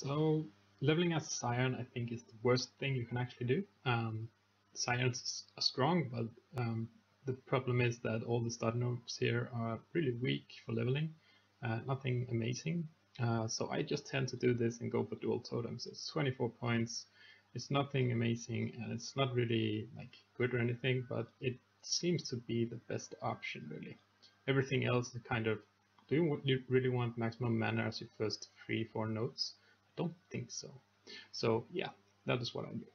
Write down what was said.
So leveling as Scion, I think, is the worst thing you can actually do. Um, Scions are strong, but um, the problem is that all the starter nodes here are really weak for leveling. Uh, nothing amazing. Uh, so I just tend to do this and go for dual totems. It's 24 points. It's nothing amazing and it's not really like good or anything, but it seems to be the best option really. Everything else is kind of, do you really want maximum mana as your first three, four nodes? Don't think so. So yeah, that is what I do.